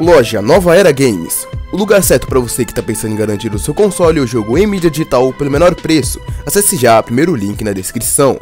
Loja Nova Era Games. O lugar certo para você que está pensando em garantir o seu console ou jogo em mídia digital pelo menor preço. Acesse já, o primeiro link na descrição.